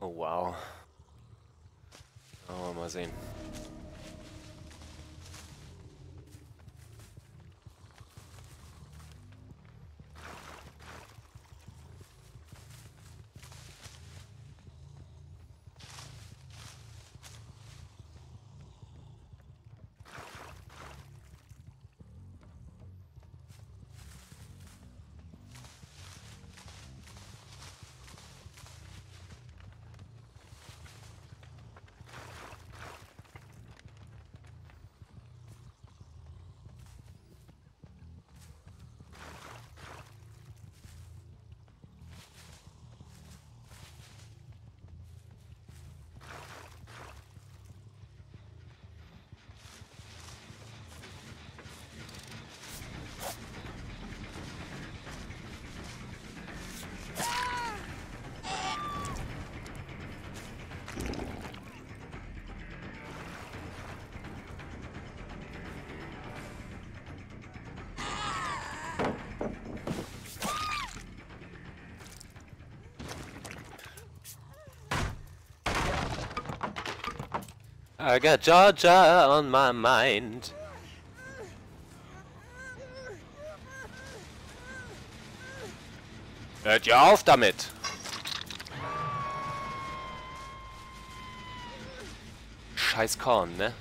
Oh wow. Oh, mal sehen. I got Georgia on my mind. Hört ihr auf damit! Scheiß Korn, ne?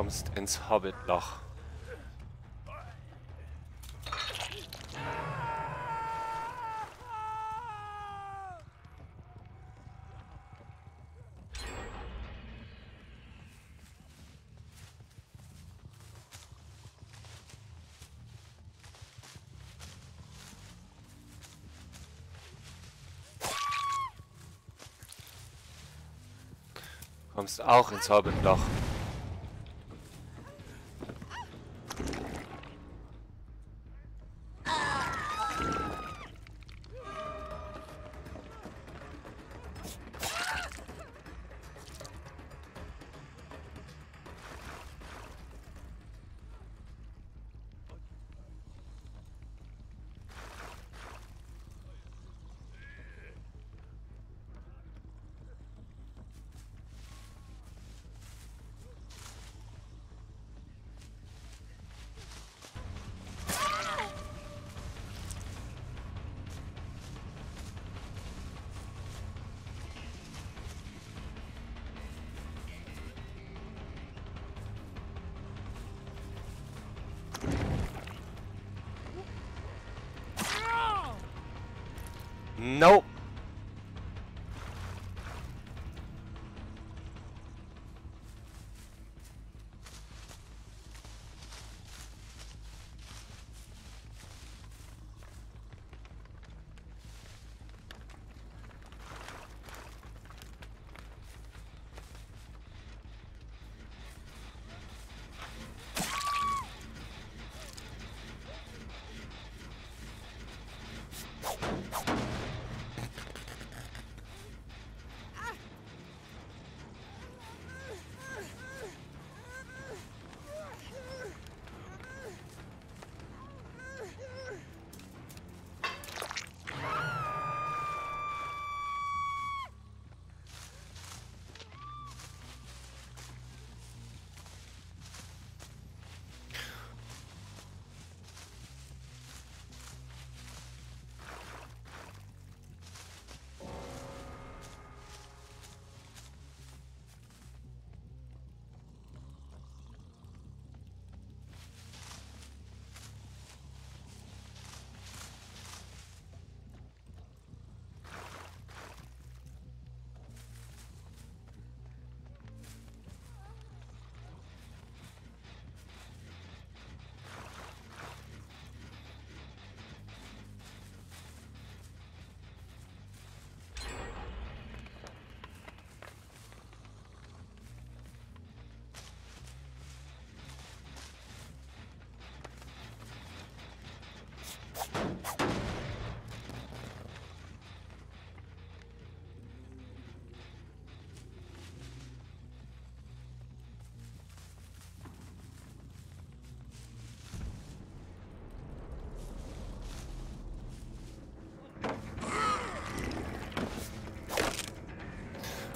Kommst ins Hobbitloch. Kommst auch ins Hobbitloch. Nope.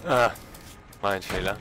Ah, mein Fehler.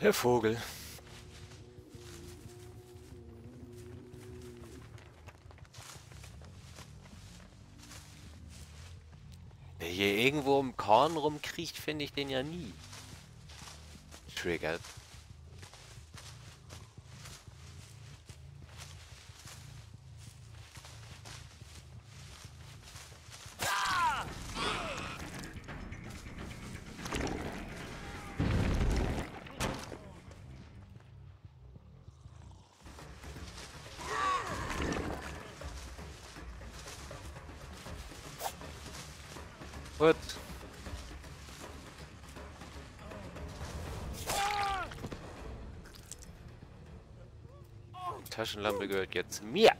Der Vogel. Wer hier irgendwo im Korn rumkriecht, finde ich den ja nie. Triggert. Gut. Taschenlampe gehört jetzt mir.